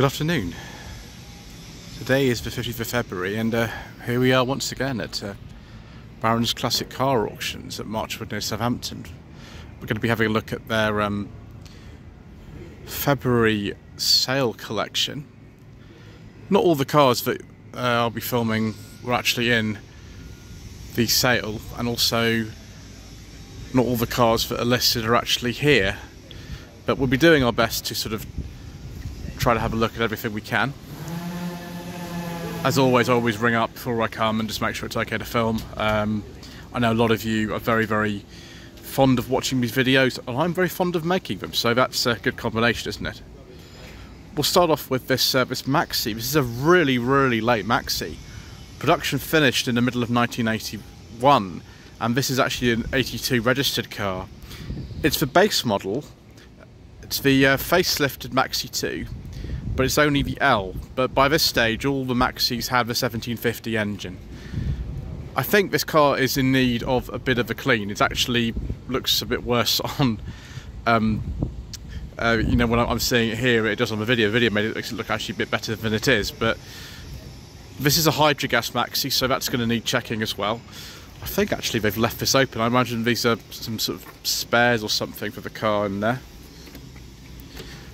Good afternoon. Today is the 50th of February and uh, here we are once again at uh, Barons Classic Car Auctions at Marchwood near Southampton. We're going to be having a look at their um, February sale collection. Not all the cars that uh, I'll be filming were actually in the sale and also not all the cars that are listed are actually here but we'll be doing our best to sort of try to have a look at everything we can. As always, I always ring up before I come and just make sure it's okay to film. Um, I know a lot of you are very, very fond of watching these videos, and I'm very fond of making them, so that's a good combination, isn't it? We'll start off with this, uh, this Maxi. This is a really, really late Maxi. Production finished in the middle of 1981, and this is actually an 82 registered car. It's the base model, it's the uh, facelifted Maxi 2, but it's only the L. But by this stage, all the Maxis have the 1750 engine. I think this car is in need of a bit of a clean. It actually looks a bit worse on, um, uh, you know, when I'm seeing it here, it does on the video. The video made it look actually a bit better than it is, but this is a Hydrogas Maxi, so that's going to need checking as well. I think actually they've left this open. I imagine these are some sort of spares or something for the car in there.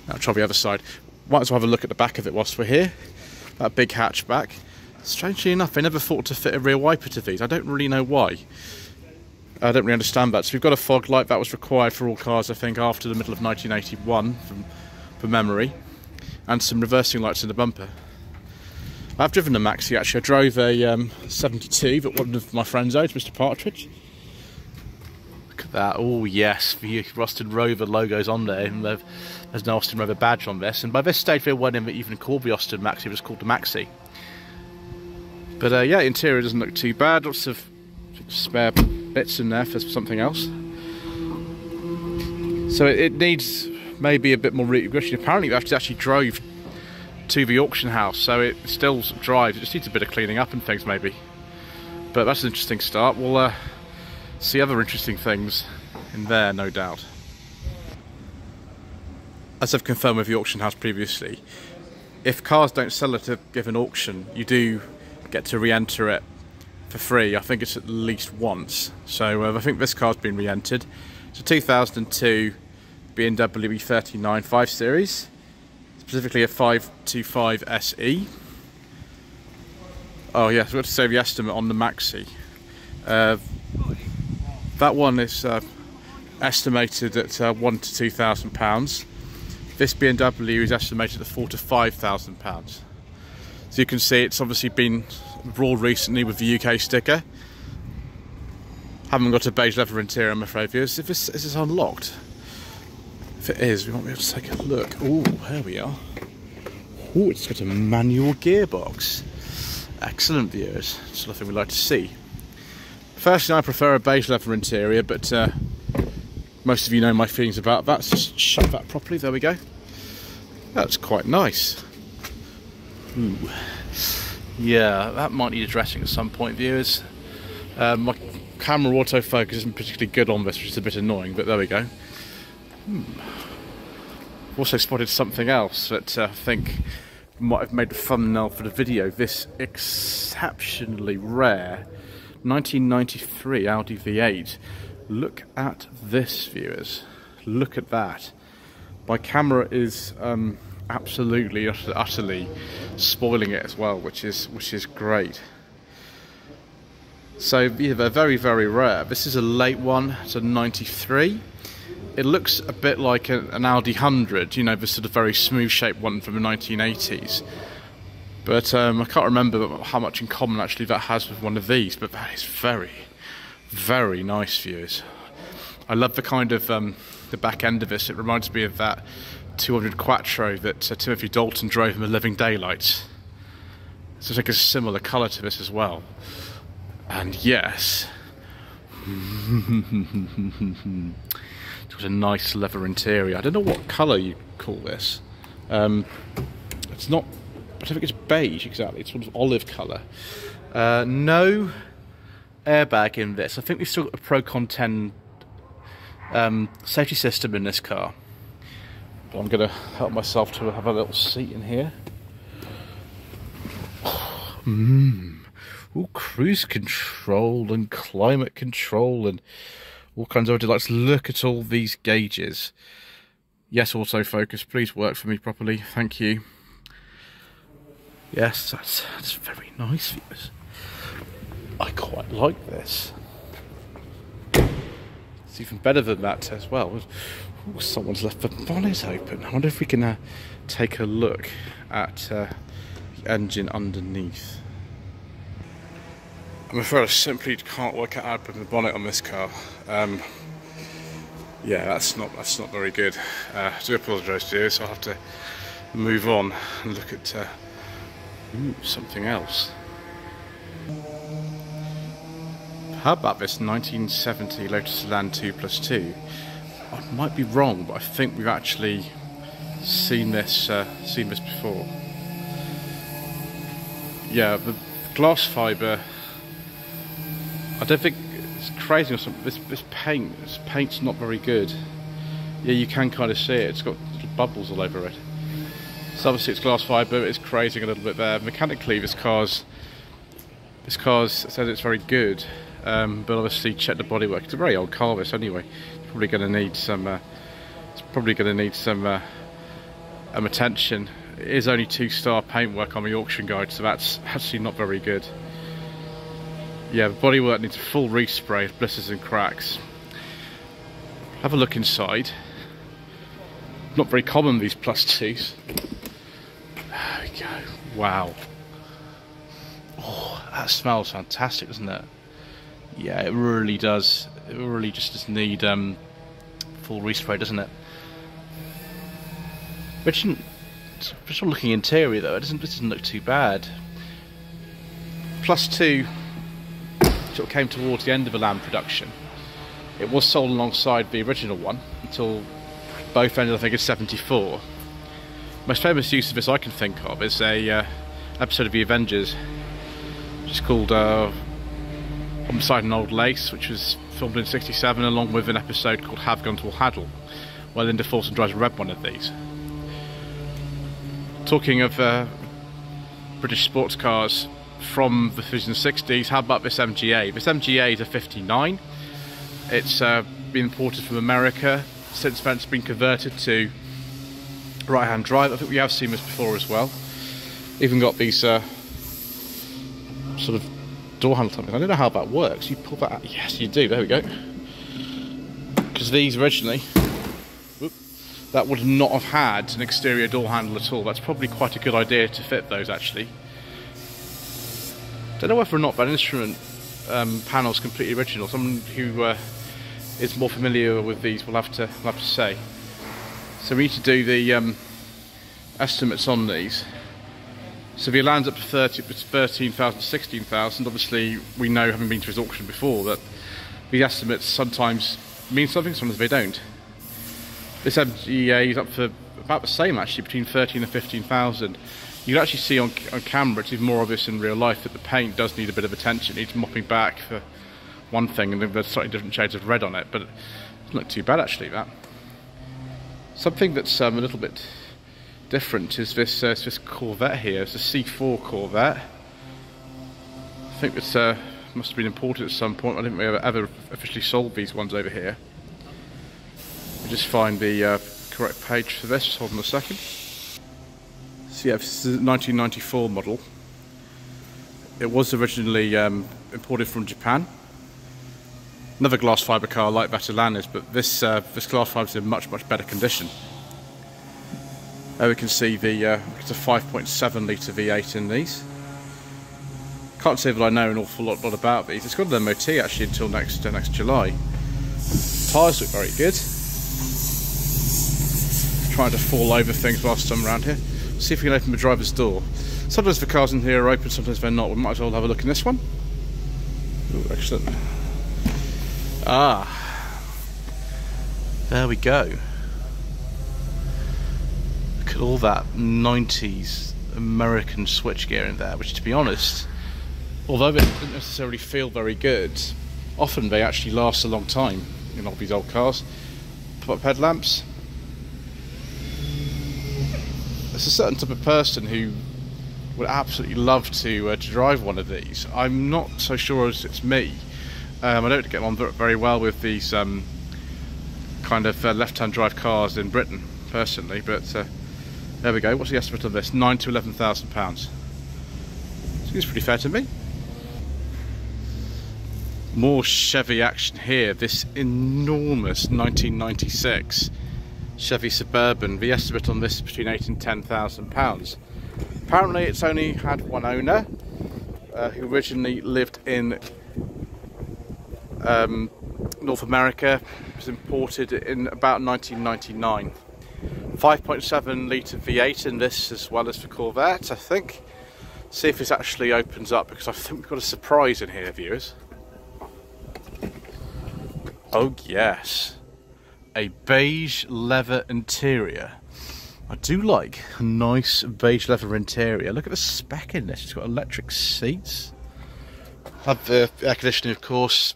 I'll try the other side might as well have a look at the back of it whilst we're here. That big hatchback. Strangely enough, they never thought to fit a rear wiper to these. I don't really know why. I don't really understand that. So we've got a fog light that was required for all cars, I think, after the middle of 1981, from, from memory, and some reversing lights in the bumper. I've driven a Maxi actually. I drove a um, 72 that one of my friends owns, Mr. Partridge. Look at that. Oh, yes, the Austin Rover logo's on there. And there's no Austin Rover badge on this. And by this stage, they weren't even called the Austin Maxi, it was called the Maxi. But uh, yeah, interior doesn't look too bad. Lots of spare bits in there for something else. So it, it needs maybe a bit more regression. Apparently, we actually drove to the auction house, so it still drives. It just needs a bit of cleaning up and things, maybe. But that's an interesting start. We'll uh, see other interesting things in there, no doubt. As I've confirmed with the auction house previously, if cars don't sell at a given auction, you do get to re-enter it for free. I think it's at least once. So uh, I think this car's been re-entered. It's a 2002 BMW E39 5 Series, specifically a 525 SE. Oh yes, we've got to save the estimate on the Maxi. Uh, that one is uh, estimated at uh, one to two thousand pounds. This BMW is estimated at four to five thousand pounds. So you can see it's obviously been rolled recently with the UK sticker. Haven't got a beige leather interior, I'm afraid, viewers. If this is this unlocked, if it is, we might be able to take a look. Oh, here we are. Oh, it's got a manual gearbox. Excellent, viewers. It's something we like to see. Firstly, I prefer a beige leather interior, but uh, most of you know my feelings about that. So just shut that properly. There we go. That's quite nice. Ooh. Yeah, that might need addressing at some point, viewers. Um, my camera autofocus isn't particularly good on this, which is a bit annoying, but there we go. Hmm. Also spotted something else that uh, I think might have made the thumbnail for the video. This exceptionally rare 1993 Audi V8. Look at this, viewers. Look at that. My camera is um, absolutely, utterly spoiling it as well, which is which is great. So yeah, they're very, very rare. This is a late one. It's a 93. It looks a bit like a, an Audi 100, you know, the sort of very smooth-shaped one from the 1980s. But um, I can't remember how much in common actually that has with one of these, but that is very, very nice views. I love the kind of um, the back end of this. It reminds me of that 200 Quattro that uh, Timothy Dalton drove in the Living Daylights. So it's like a similar colour to this as well. And yes, it's got a nice leather interior. I don't know what colour you call this. Um, it's not I don't think it's beige exactly. It's sort of olive colour. Uh, no airbag in this. I think we've still got a Procon-ten um, safety system in this car. But I'm going to help myself to have a little seat in here. Mmm. All cruise control and climate control and all kinds of delights. Look at all these gauges. Yes, autofocus, please work for me properly. Thank you. Yes, that's, that's very nice. I quite like this. It's even better than that as well. Ooh, someone's left the bonnet open. I wonder if we can uh, take a look at uh, the engine underneath. I'm afraid I simply can't work out how to put the bonnet on this car. Um, yeah, that's not that's not very good. Uh, I do apologise to you, so I'll have to move on and look at uh, ooh, something else. About this 1970 Lotus Elan 2 plus 2? I might be wrong, but I think we've actually seen this uh, seen this before. Yeah, the glass fibre I don't think it's crazy or something. This this paint, this paint's not very good. Yeah, you can kind of see it. It's got bubbles all over it. So obviously it's glass fibre. It's crazing a little bit there. Mechanically, this car's this car's says it's very good, um, but obviously check the bodywork. It's a very old car, this anyway. It's probably going to need some. Uh, it's probably going to need some uh, um, attention. It is only two-star paintwork on the auction guide, so that's actually not very good yeah, the bodywork needs a full respray, blisters and cracks. Have a look inside. Not very common these plus twos. There we go. Wow. Oh, that smells fantastic, doesn't it? Yeah, it really does. It really just does need um, full respray, doesn't it? Original, original looking interior though, it doesn't, it doesn't look too bad. Plus two sort of came towards the end of the Elan production. It was sold alongside the original one until both ended, I think, in 74. Most famous use of this I can think of is a uh, episode of The Avengers, which is called uh, Homicide and Old Lace, which was filmed in 67, along with an episode called Have Guns Will Haggle, where Linda Thorson drives a red one of these. Talking of uh, British sports cars, from the 60s. How about this MGA? This MGA is a 59. It's uh, been imported from America. Since then, it's been converted to right-hand drive. I think we have seen this before as well. Even got these uh, sort of door handle type. I don't know how that works. You pull that out. Yes, you do. There we go. Because these originally, whoop, that would not have had an exterior door handle at all. That's probably quite a good idea to fit those actually. Don't know whether or not that instrument um, panel is completely original. Someone who uh, is more familiar with these will have to will have to say. So we need to do the um, estimates on these. So if he lands up to 30, 13,000, 16,000, obviously we know, having been to his auction before, that the estimates sometimes mean something, sometimes they don't. This MGA is up for about the same actually, between 13 and 15,000 you can actually see on, on camera, it's even more obvious in real life, that the paint does need a bit of attention. It needs mopping back for one thing, and there's slightly different shades of red on it, but it doesn't look too bad actually, that. Something that's um, a little bit different is this, uh, this Corvette here. It's a C4 Corvette. I think this uh, must have been imported at some point. I didn't ever, ever officially sold these ones over here. me just find the uh, correct page for this. Hold on a second. So yeah, this is a 1994 model. It was originally um, imported from Japan. Another glass fibre car like that Elan is, but this uh, this glass fibre is in much much better condition. There we can see the uh, it's a 5.7 litre V8 in these. Can't say that I know an awful lot, lot about these. It's got an MOT actually until next uh, next July. Tyres look very good. Trying to fall over things whilst I'm around here see if we can open the driver's door. Sometimes the cars in here are open, sometimes they're not. We might as well have a look in this one. Ooh, excellent. Ah. There we go. All that 90s American switchgear in there, which to be honest, although they don't necessarily feel very good, often they actually last a long time in all these old cars. Pop up headlamps, there's a certain type of person who would absolutely love to, uh, to drive one of these. I'm not so sure as it's me. Um, I don't get on very well with these um, kind of uh, left-hand drive cars in Britain, personally, but uh, there we go. What's the estimate of this? Nine to eleven thousand pounds. Seems pretty fair to me. More Chevy action here. This enormous 1996 Chevy Suburban. The estimate on this is between eight and ten thousand pounds. Apparently, it's only had one owner, uh, who originally lived in um, North America. It was imported in about 1999. 5.7 litre V8 in this as well as the Corvette, I think. See if this actually opens up because I think we've got a surprise in here, viewers. Oh yes, a beige leather interior. I do like a nice beige leather interior. Look at the spec in this. It's got electric seats. Have the air conditioning, of course.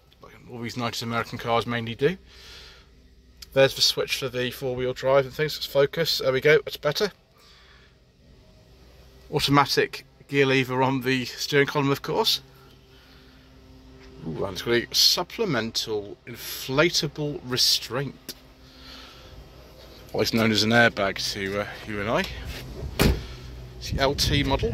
All these nice American cars mainly do. There's the switch for the four-wheel drive and things. Let's focus. There we go. That's better. Automatic gear lever on the steering column, of course. Ooh, and it's got a supplemental inflatable restraint. Always known as an airbag to uh, you and I. It's the LT model.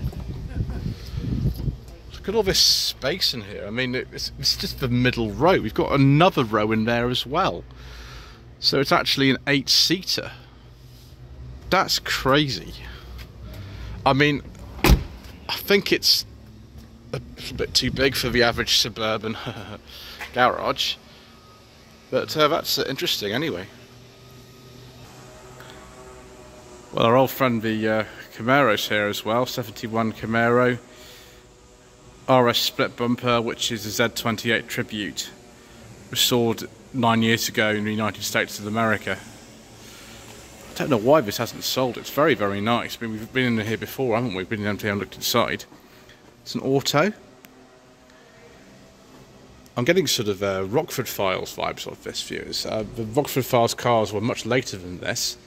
Look at all this space in here. I mean, it's, it's just the middle row. We've got another row in there as well. So it's actually an eight-seater. That's crazy. I mean, I think it's a bit too big for the average suburban garage. But uh, that's interesting anyway. Well, our old friend the uh, Camaro's here as well, 71 Camaro. RS split bumper, which is a Z28 Tribute. Restored nine years ago in the United States of America. I don't know why this hasn't sold. It's very, very nice. I mean, we've been in here before, haven't we? We've been in here and looked inside. It's an auto. I'm getting sort of uh, Rockford Files vibes of this, viewers. Uh, the Rockford Files cars were much later than this.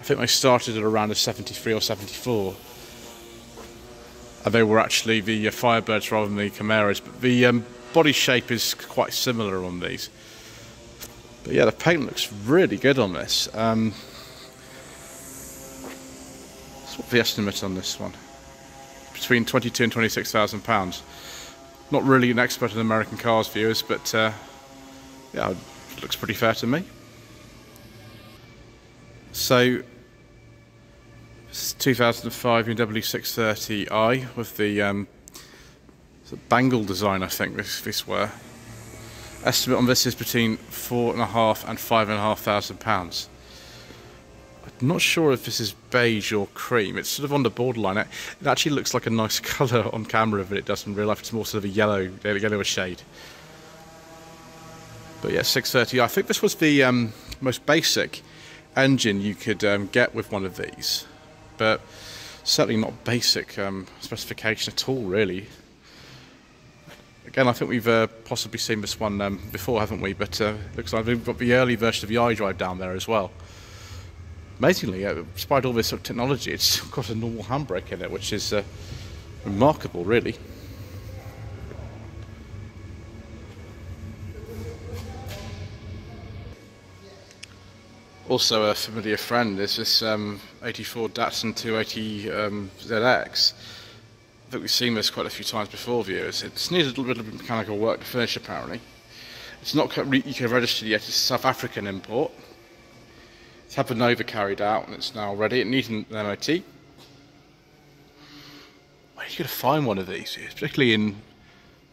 I think they started at around a 73 or 74. And they were actually the uh, Firebirds rather than the Camaros. But the um, body shape is quite similar on these. But yeah, the paint looks really good on this. Um, the estimate on this one? Between 22 and 26,000 pounds. Not really an expert in American cars, viewers, but uh, yeah, it looks pretty fair to me. So, this 2005 BMW 630i with the um, bangle design, I think this, this were. Estimate on this is between four and a half and five and a half thousand pounds. I'm not sure if this is beige or cream. It's sort of on the borderline. It, it actually looks like a nice colour on camera, but it does in real life. It's more sort of a yellow, yellowish shade. But yeah, 630. I think this was the um, most basic engine you could um, get with one of these, but certainly not basic um, specification at all, really. Again, I think we've uh, possibly seen this one um, before, haven't we? But uh, looks like we've got the early version of the iDrive down there as well. Amazingly, uh, despite all this sort of technology, it's got a normal handbrake in it, which is uh, remarkable, really. Also a familiar friend is this um, 84 Datsun 280 um, ZX. I think we've seen this quite a few times before, viewers. It's needed a little bit of mechanical work to finish, apparently. It's not UK registered yet, it's a South African import. It's had the Nova carried out and it's now ready. It needs an MOT. Where are you going to find one of these, particularly in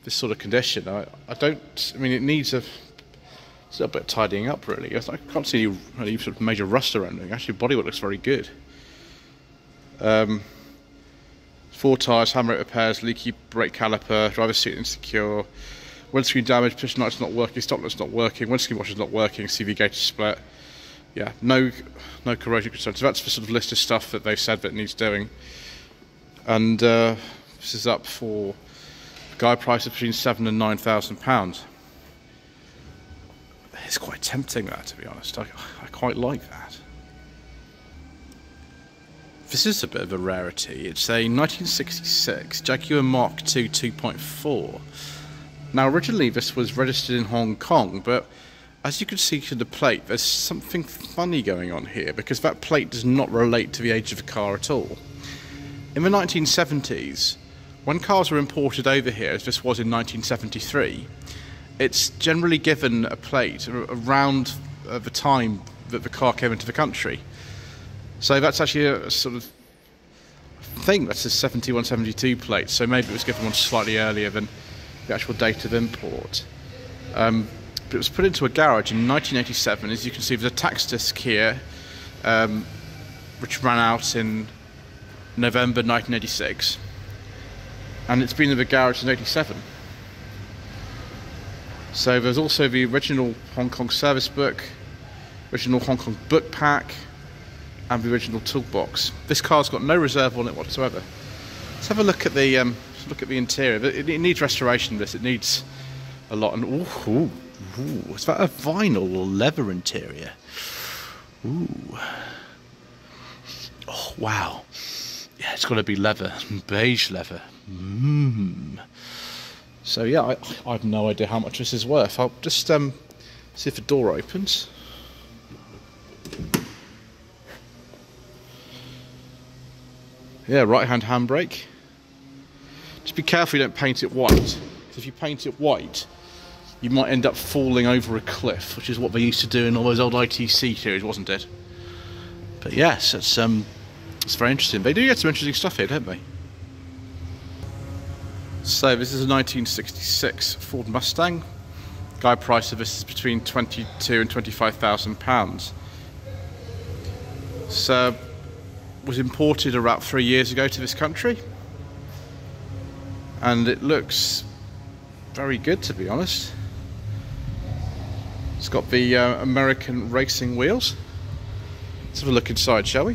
this sort of condition? I, I don't, I mean, it needs a a little bit of tidying up, really. I can't see any, any sort of major rust around anything. Actually, bodywork looks very good. Um, four tyres, handbrake repairs, leaky brake caliper, driver seat insecure, windscreen damage, position lights not working, stop lights not working, windscreen washer's not working, CV gauge split. Yeah, no, no corrosion concerns. So that's the sort of list of stuff that they've said that needs doing. And uh, this is up for guide price of between seven and nine thousand pounds it's quite tempting that to be honest. I, I quite like that. This is a bit of a rarity. It's a 1966 Jaguar Mark II 2.4. Now, originally this was registered in Hong Kong, but as you can see to the plate, there's something funny going on here because that plate does not relate to the age of the car at all. In the 1970s, when cars were imported over here, as this was in 1973, it's generally given a plate around uh, the time that the car came into the country. So that's actually a, sort of thing. That's a 71, 72 plate. So maybe it was given one slightly earlier than the actual date of import. Um, but it was put into a garage in 1987. As you can see, there's a tax disc here, um, which ran out in November 1986, and it's been in the garage since 87. So there's also the original Hong Kong service book, original Hong Kong book pack, and the original toolbox. This car's got no reserve on it whatsoever. Let's have a look at the um, look at the interior. It, it, needs restoration. This it needs a lot. And ooh, ooh, ooh, is that a vinyl or leather interior? Ooh. Oh wow. Yeah, it's got to be leather, beige leather. Mmm. So yeah, I, I, have no idea how much this is worth. I'll just um, see if the door opens. Yeah, right hand handbrake. Just be careful you don't paint it white. Because if you paint it white, you might end up falling over a cliff, which is what they used to do in all those old ITC series, wasn't it? But yes, it's um, it's very interesting. They do get some interesting stuff here, don't they? So this is a 1966 Ford Mustang. Guide price of this is between 22 and 25,000 pounds. So was imported about three years ago to this country. And it looks very good to be honest. It's got the uh, American racing wheels. Let's have a look inside shall we?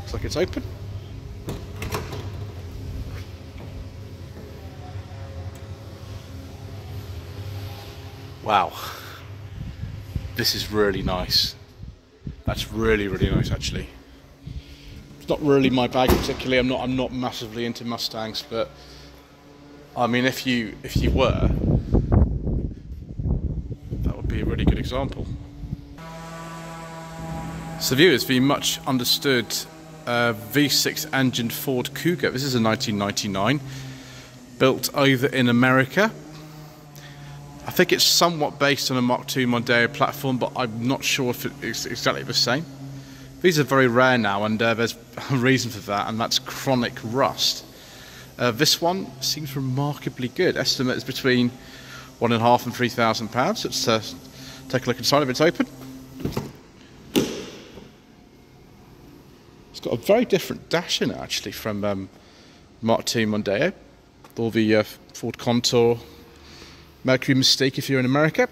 Looks like it's open. Wow. This is really nice. That's really really nice actually not really my bag particularly. I'm not. I'm not massively into Mustangs, but I mean, if you if you were, that would be a really good example. So viewers, the much understood uh, V6 engine Ford Cougar. This is a 1999, built over in America. I think it's somewhat based on a Mark II Mondeo platform, but I'm not sure if it's exactly the same. These are very rare now, and uh, there's a reason for that, and that's chronic rust. Uh, this one seems remarkably good. Estimate is between one and a half and three thousand pounds. Let's uh, take a look inside if it's open. It's got a very different dash in it actually from um, Mark II Mondeo. All the uh, Ford Contour, Mercury Mystique if you're in America.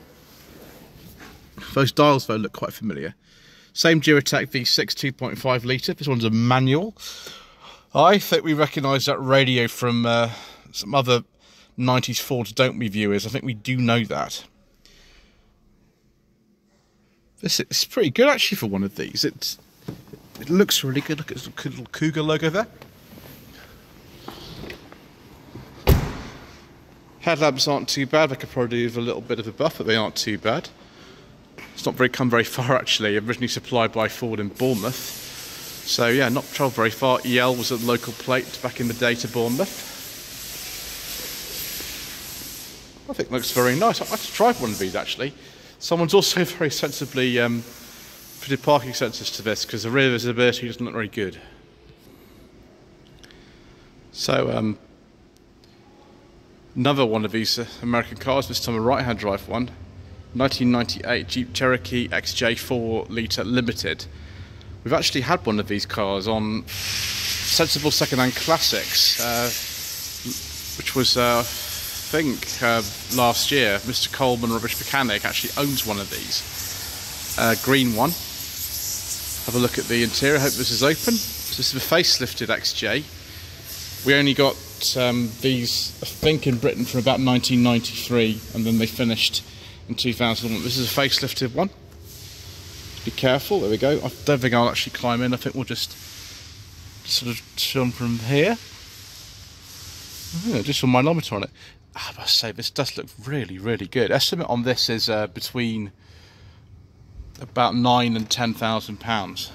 Those dials though look quite familiar. Same Duratec V6 2.5 litre. This one's a manual. I think we recognise that radio from uh, some other 90s Ford, don't we, viewers? I think we do know that. This is pretty good, actually, for one of these. It's, it looks really good. Look at the little Cougar logo there. Headlamps aren't too bad. They could probably do with a little bit of a buff, but they aren't too bad. It's not very come very far actually. Originally supplied by Ford in Bournemouth. So yeah, not travelled very far. EL was a local plate back in the day to Bournemouth. I think looks very nice. I'd like to one of these actually. Someone's also very sensibly um, fitted parking sensors to this because the rear visibility doesn't look very good. So um, another one of these uh, American cars, this time a right-hand drive one. 1998 Jeep Cherokee XJ 4 litre limited. We've actually had one of these cars on Sensible Secondhand Classics, uh, which was, uh, I think, uh, last year. Mr. Coleman, Rubbish Mechanic, actually owns one of these. Uh, green one. Have a look at the interior. I Hope this is open. So this is a facelifted XJ. We only got um, these, I think, in Britain from about 1993, and then they finished in 2001. This is a facelifted one. Be careful, there we go. I don't think I'll actually climb in, I think we'll just sort of shown from here. Yeah, just a manometer on it. I must say, this does look really, really good. Estimate on this is uh, between about nine and ten thousand pounds.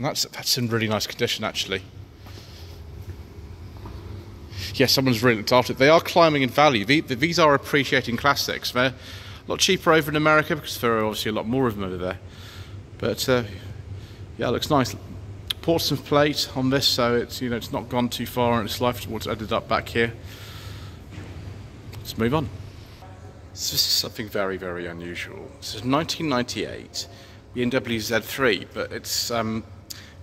That's that's in really nice condition, actually. Yeah, someone's really looked after it. They are climbing in value. These are appreciating classics. They're a lot cheaper over in America because there are obviously a lot more of them over there. But uh, yeah, it looks nice. Portsmouth plate on this, so it's you know it's not gone too far in its life. It's ended up back here. Let's move on. So this is something very very unusual. This is 1998 BMW Z3, but it's um,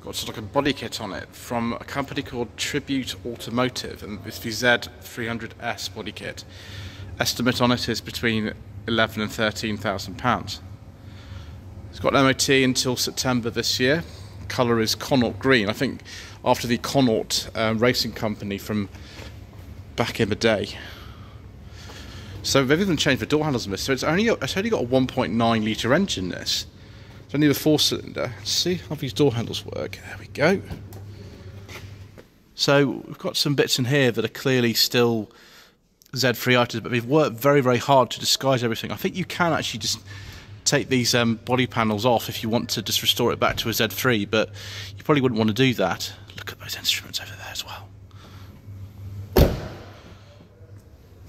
got sort of like a body kit on it from a company called Tribute Automotive, and it's the Z300S body kit. Estimate on it is between 11 and 13,000 pounds. It's got MOT until September this year colour is Connaught green. I think after the Connaught uh, racing company from back in the day. So they've even changed the door handles on this. So it's only it's only got a 1.9 litre engine. This it's need a four cylinder. Let's see how these door handles work. There we go. So we've got some bits in here that are clearly still Z3 items, but we've worked very very hard to disguise everything. I think you can actually just take these um, body panels off if you want to just restore it back to a Z3, but you probably wouldn't want to do that. Look at those instruments over there as well.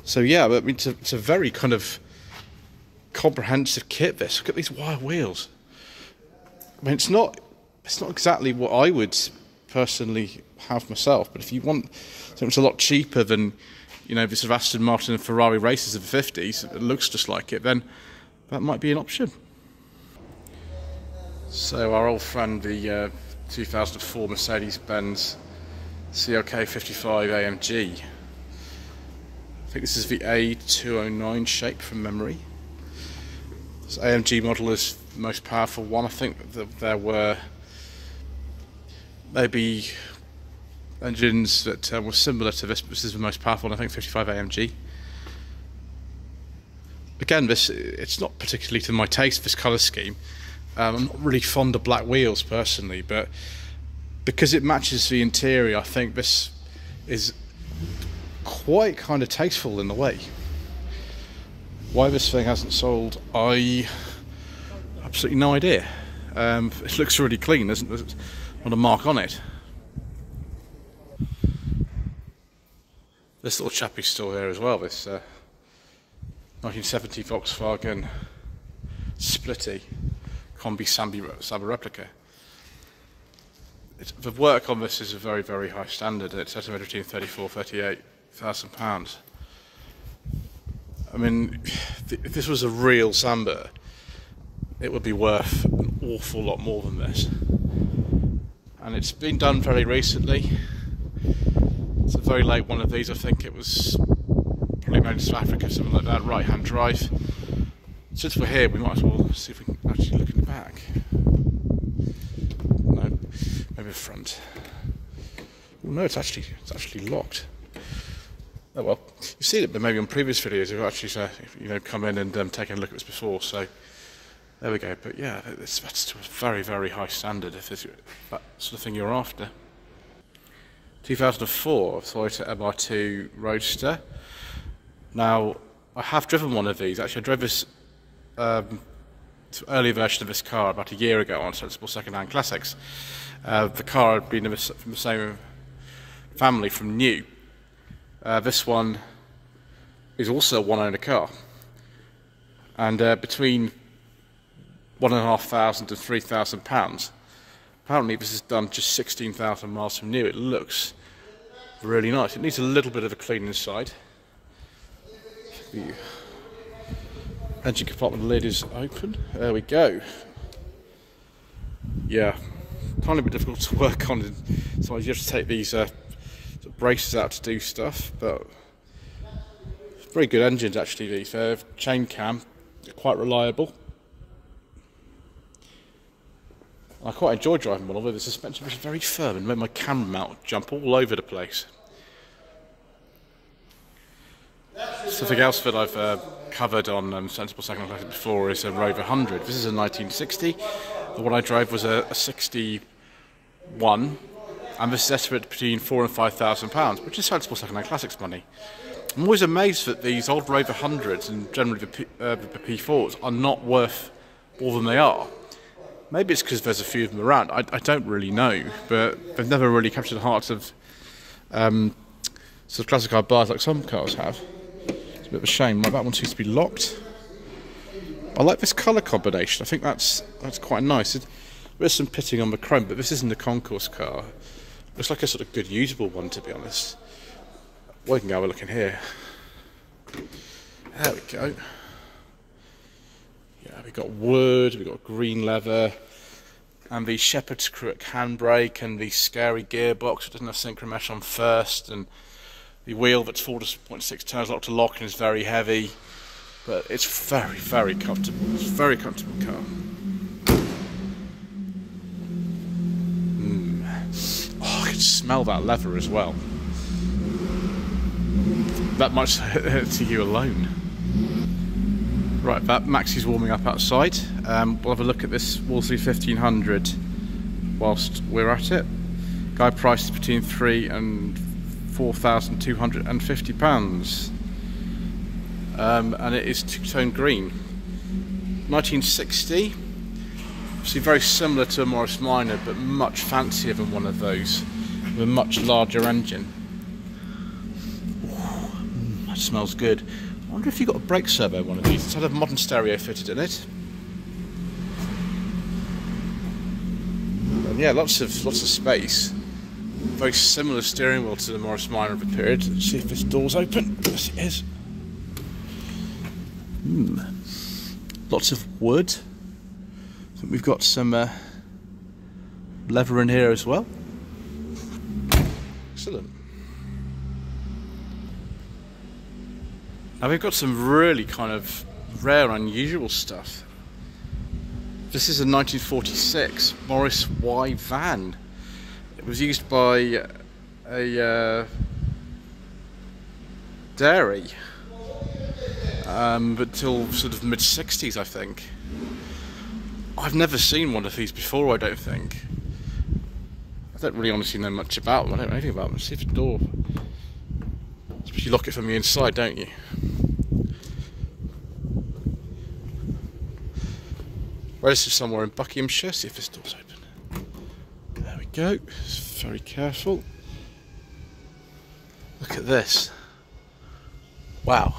So yeah, I mean, it's a, it's a very kind of comprehensive kit. This look at these wire wheels. I mean, it's not it's not exactly what I would personally have myself, but if you want something that's a lot cheaper than you know the sort of Aston Martin and Ferrari races of the 50s, it looks just like it, then that might be an option. So our old friend, the uh, 2004 Mercedes-Benz CLK 55 AMG. I think this is the A209 shape from memory. This AMG model is most powerful one. I think that there were maybe engines that uh, were similar to this, this is the most powerful I think 55 AMG again, this it's not particularly to my taste. This colour scheme. Um, I'm not really fond of black wheels personally, but because it matches the interior, I think this is quite kind of tasteful in a way. Why this thing hasn't sold, I absolutely no idea. Um, it looks really clean. Not a mark on it. This little chappie's still here as well. This. Uh, 1970 Volkswagen Splitty Combi Samba replica. It's, the work on this is a very, very high standard. It's estimated between 34 38,000 pounds. I mean, if this was a real Samba, it would be worth an awful lot more than this. And it's been done very recently. It's a very late one of these. I think it was probably made in South Africa, something like that, right hand drive. Since we're here, we might as well see if we can actually look in the back. No, maybe the front. Well, no, it's actually it's actually locked. Oh well, you've seen it, but maybe on previous videos you've actually uh, you know come in and um, taken a look at this before. So there we go. But yeah, that's, that's to a very very high standard if it's that sort of thing you're after. 2004 Toyota MR2 Roadster. Now, I have driven one of these. Actually, I drove this um, early version of this car about a year ago on Sensible Secondhand Classics. Uh, the car had been from the same family from new. Uh, this one is also a one-owner car, and uh, between one and a half thousand and three thousand pounds. Apparently, this is done just sixteen thousand miles from new. It looks really nice. It needs a little bit of a clean inside. Engine compartment lid is open. There we go. Yeah, kind of a bit difficult to work on. So you have to take these uh, braces out to do stuff, but very good engines actually. These uh, chain cam, quite reliable. I quite enjoy driving one, although the suspension was very firm and made my camera mount jump all over the place. Something else that I've uh, covered on um, Sensible Second Classic before is a Rover 100. This is a 1960 The one I drove was a, a 61, and this is estimated between four and five thousand pounds, which is sensible second-hand classics money. I'm always amazed that these old Rover hundreds and generally the, P, uh, the P4s are not worth more than they are. Maybe it's because there's a few of them around. I, I, don't really know, but they've never really captured the hearts of um, sort of classic car bars like some cars have. It's a bit of a shame. That one seems to be locked. I like this colour combination. I think that's that's quite nice. It, there's some pitting on the chrome, but this isn't a concours car. Looks like a sort of good usable one, to be honest. We can go have a look in here. There we go. Yeah, we've got wood, we've got green leather, and the shepherd's crook handbrake, and the scary gearbox that doesn't have synchro mesh on first, and the wheel that's 4.6 turns lock to lock and is very heavy. But it's very, very comfortable. It's a very comfortable car. Mm. Oh, I can smell that leather as well. That much to you alone. Right, that Maxi's warming up outside. Um, we'll have a look at this Wolseley 1500 whilst we're at it. Guy price is between three and four thousand two hundred and fifty pounds, um, and it is two-tone green. 1960. Obviously, very similar to a Morris Minor, but much fancier than one of those, with a much larger engine. Ooh, that smells good. I wonder if you've got a brake servo one of these. It's had a modern stereo fitted in it. And yeah, lots of lots of space. Very similar steering wheel to the Morris Minor of the period. Let's see if this door's open. Yes, it is. Hmm. Lots of wood. I think we've got some uh, leather in here as well. Excellent. Now we've got some really kind of rare, unusual stuff. This is a 1946 Morris Y van. It was used by a uh, dairy um, until sort of mid 60s, I think. I've never seen one of these before, I don't think. I don't really honestly know much about them. I don't know anything about them. Let's see if the door. You lock it from the inside, don't you? Registered somewhere in Buckinghamshire. See if this door's open. There we go. Just very careful. Look at this. Wow.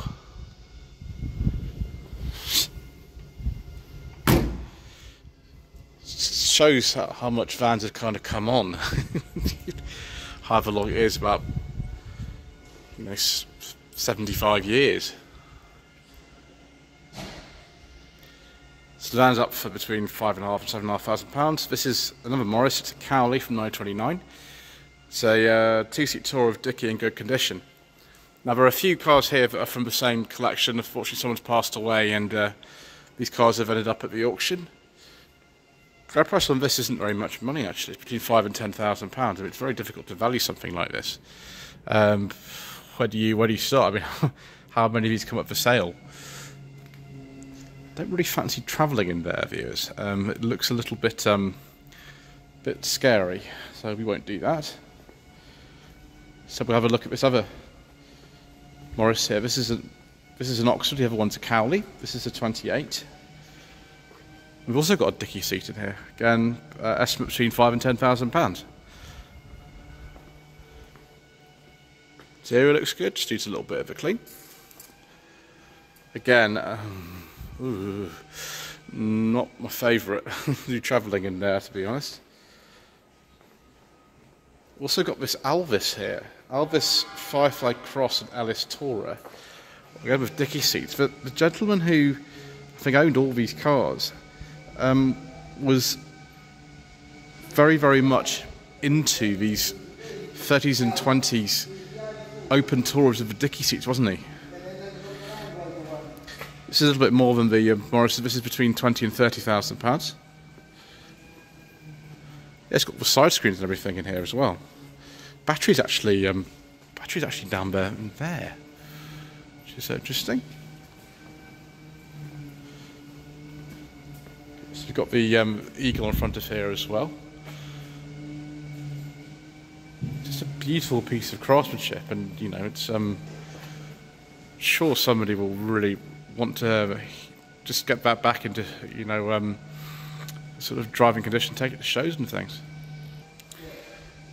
Shows how, how much vans have kind of come on. However long it is, about you know, 75 years. So van's up for between five and a half and seven and a half thousand pounds. This is another Morris. It's a Cowley from 1929. It's a uh, two-seat tour of Dicky in good condition. Now there are a few cars here that are from the same collection. Unfortunately, someone's passed away, and uh, these cars have ended up at the auction. Fair price on this isn't very much money actually. It's between five and ten thousand pounds. Mean, it's very difficult to value something like this. Um, where do you where do you start? I mean, how many of these come up for sale? don't really fancy travelling in there, viewers. Um, it looks a little bit, um, bit scary, so we won't do that. So we'll have a look at this other Morris here. This is a, this is an Oxford. The other one's a Cowley. This is a 28. We've also got a dicky seat in here. Again, uh, estimate between five and ten thousand pounds. Interior looks good. Just needs a little bit of a clean. Again. Um, Ooh, not my favourite do travelling in there, to be honest. Also got this Alvis here. Alvis Firefly Cross and Ellis Tourer. Again with dicky seats. But the gentleman who I think owned all these cars um, was very, very much into these 30s and 20s open tours of the dicky seats, wasn't he? This is a little bit more than the uh, Morris. This is between twenty and thirty thousand pounds. It's got the side screens and everything in here as well. Battery's actually um, battery's actually down there and there, which is interesting. So We've got the um, eagle in front of here as well. Beautiful piece of craftsmanship, and you know, it's um, sure somebody will really want to just get that back into you know um, sort of driving condition, take it to shows and things.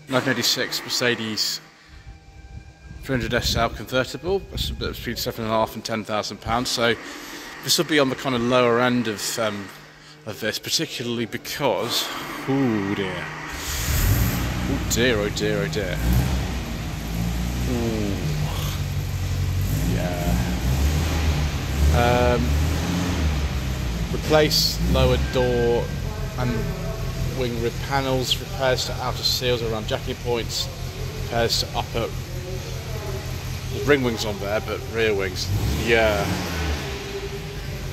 1986 Mercedes 300 SL convertible. That's between seven and a half and ten thousand pounds. So this will be on the kind of lower end of um, of this, particularly because, oh dear, dear, oh dear, oh dear. Ooh. Yeah. Um, replace lower door and wing rib panels, repairs to outer seals around jacking points, repairs to upper ring wings on there, but rear wings. Yeah.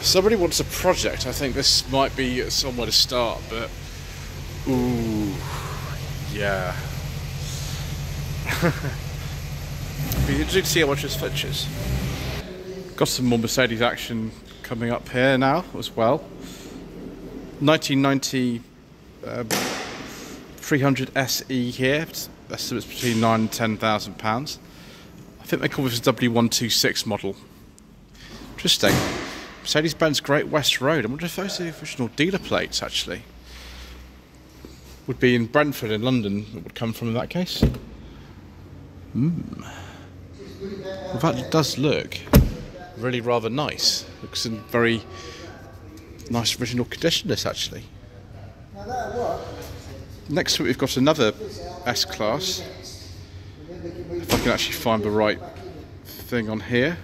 Somebody wants a project. I think this might be somewhere to start, but ooh, yeah. be interesting to see how much this fetches. Got some more Mercedes action coming up here now as well. 1990 um, 300 SE here. Estimates between nine and ten thousand pounds. I think they call this a W126 model. Interesting. Mercedes-Benz Great West Road. I wonder if those are the original dealer plates, actually. Would be in Brentford in London, it would come from in that case. Hmm. Well, that does look really rather nice. Looks in very nice original condition, this actually. Next we've got another S-Class. If I can actually find the right thing on here.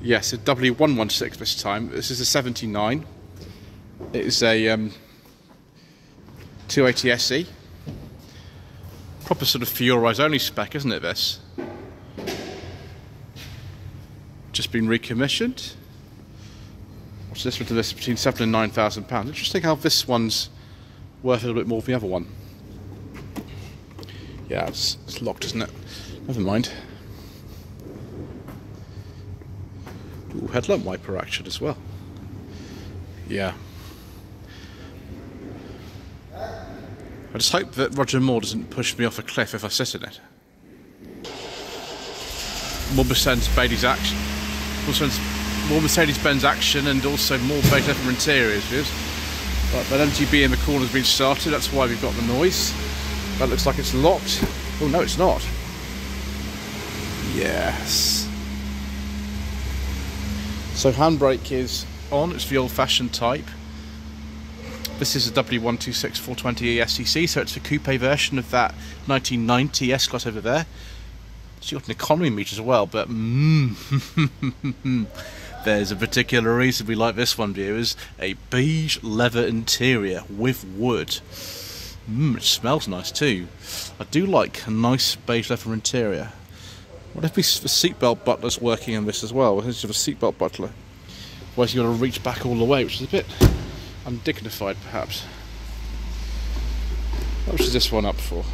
Yes, a W116 this time. This is a 79. It is a um, 280 SE. Proper sort of Fiorise only spec, isn't it, this? Just been recommissioned. What's this one to this? Between seven and nine thousand pounds. Interesting how this one's worth a little bit more than the other one. Yeah, it's, it's locked, isn't it? Never mind. Ooh, headlamp wiper action as well. Yeah. I just hope that Roger Moore doesn't push me off a cliff if I sit in it. More Mercedes-Benz action. More Mercedes-Benz action and also more leather interiors, views. Right, that MGB in the corner has been started, that's why we've got the noise. That looks like it's locked. Oh no, it's not. Yes. So handbrake is on, it's the old-fashioned type. This is a W126 420 SEC, so it's a coupe version of that 1990 S-Class over there. It's got an economy meter as well, but mm, there's a particular reason we like this one, viewers. A beige leather interior with wood. Mmm, it smells nice too. I do like a nice beige leather interior. What if we, the seatbelt butler's working on this as well? What if a seatbelt butler? Otherwise you've got to reach back all the way, which is a bit undignified perhaps. How much is this one up for?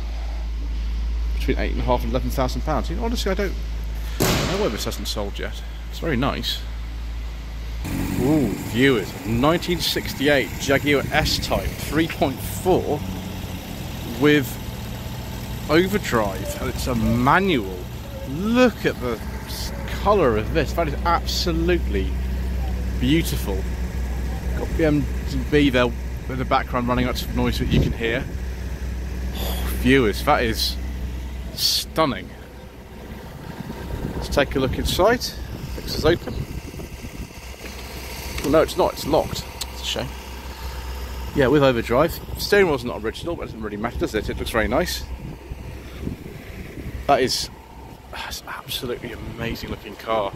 Between eight and a half and eleven thousand pounds. You know, honestly, I don't, I don't know why this hasn't sold yet. It's very nice. Ooh, viewers, 1968 Jaguar S-Type 3.4 with overdrive, and it's a manual. Look at the colour of this. That is absolutely beautiful. Got BMW there in the background running out of noise that you can hear. Oh, viewers, that is stunning. Let's take a look inside. This is open. Well, no, it's not. It's locked. It's a shame. Yeah, with overdrive. Steering wheel's not original, but it doesn't really matter, does it? It looks very nice. That is that's absolutely amazing looking car.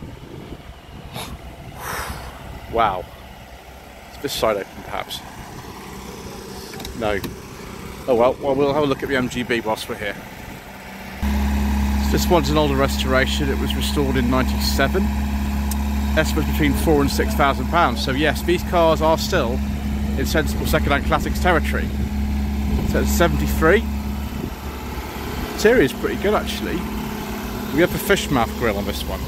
Wow. Is this side open perhaps? No. Oh well, well we'll have a look at the MGB whilst we're here. So this one's an older restoration. It was restored in 97. Estimate between four and six thousand pounds. So yes, these cars are still in sensible second-hand classics territory. So it's 73. Interior is pretty good actually. We have a fish mouth grill on this one.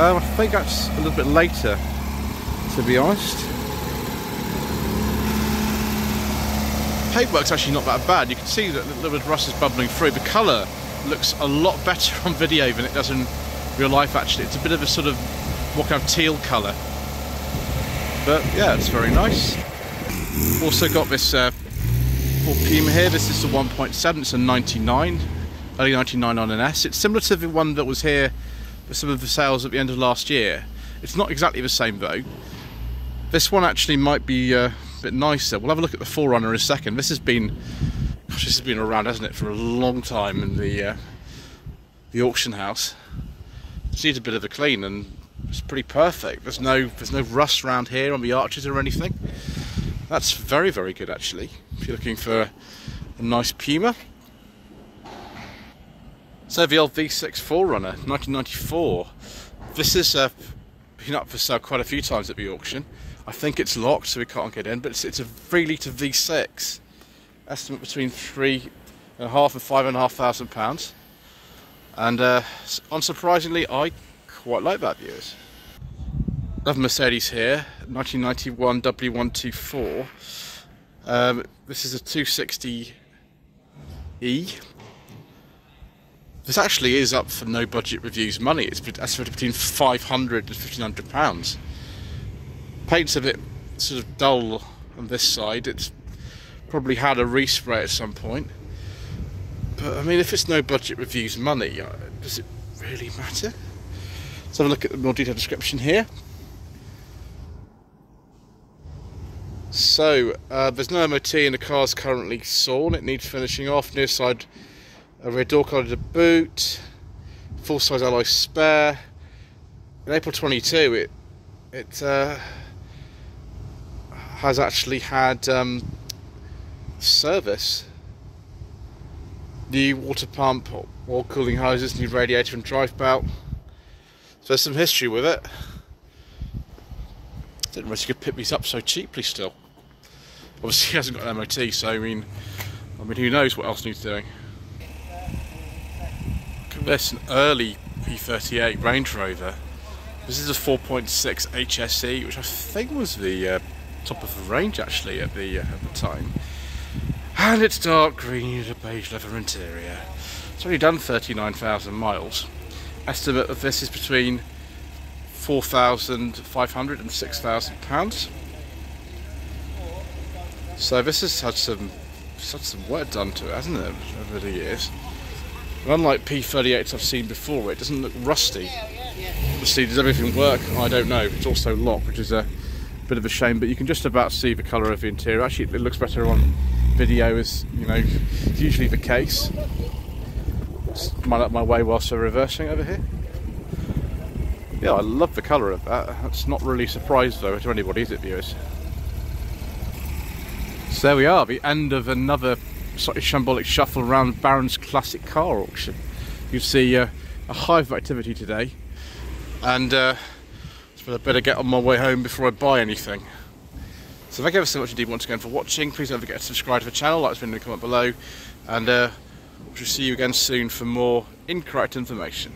Um, I think that's a little bit later. to be honest. Paintwork's actually not that bad. You can see that a little bit of rust is bubbling through. The colour looks a lot better on video than it does in real life actually. It's a bit of a sort of what kind of teal colour. But yeah, it's very nice. Also got this uh, Puma here. This is the 1.7. It's a 99, early 99 on an S. It's similar to the one that was here some of the sales at the end of last year. It's not exactly the same though. This one actually might be uh, a bit nicer. We'll have a look at the 4Runner in a second. This has been, gosh, this has been around, hasn't it, for a long time in the uh, the auction house. Just needs a bit of a clean and it's pretty perfect. There's no there's no rust around here on the arches or anything. That's very very good actually. If you're looking for a nice Puma. So the old V6 4Runner, 1994. This is uh, been up for sale quite a few times at the auction. I think it's locked, so we can't get in. But it's, it's a three litre V6. Estimate between three and a half and five and a half thousand pounds. And uh, unsurprisingly, I quite like that viewers. Another Mercedes here, 1991 W124. Um, this is a 260E. This actually is up for no budget reviews money. It's estimated between 500 and 1500 pounds. Paint's a bit sort of dull on this side. It's probably had a respray at some point. But I mean, if it's no budget reviews money, uh, does it really matter? Let's have a look at the more detailed description here. So, uh, there's no MOT and the car's currently sawn. It needs finishing off. Near side a rear door collar to boot, full size alloy spare. In April 22, it it uh, has actually had um, service. New water pump, wall cooling hoses, new radiator and drive belt. So there's some history with it. Didn't realize you could pick these up so cheaply still. Obviously he hasn't got an MOT, so I mean, I mean who knows what else needs doing. This an early P38 Range Rover. This is a 4.6 HSE, which I think was the uh, top of the range actually at the uh, at the time. And it's dark green with a beige leather interior. It's only done 39,000 miles. Estimate of this is between 4,500 and 6,000 pounds. So this has had some, had some work done to it, hasn't it, over the years? Unlike P38s I've seen before, it doesn't look rusty. See, does everything work? I don't know. It's also locked, which is a bit of a shame, but you can just about see the colour of the interior. Actually, it looks better on video, as you know, it's usually the case. Just mind up my way whilst we're reversing over here. Yeah, I love the colour of that. That's not really a surprise, though, to anybody, is it, viewers? So there we are, the end of another shambolic shuffle around Barons Classic Car Auction. You see uh, a hive of activity today, and uh, I better get on my way home before I buy anything. So thank you ever so much indeed once again for watching. Please don't forget to subscribe to the channel, like and comment below, and uh, we'll see you again soon for more incorrect information.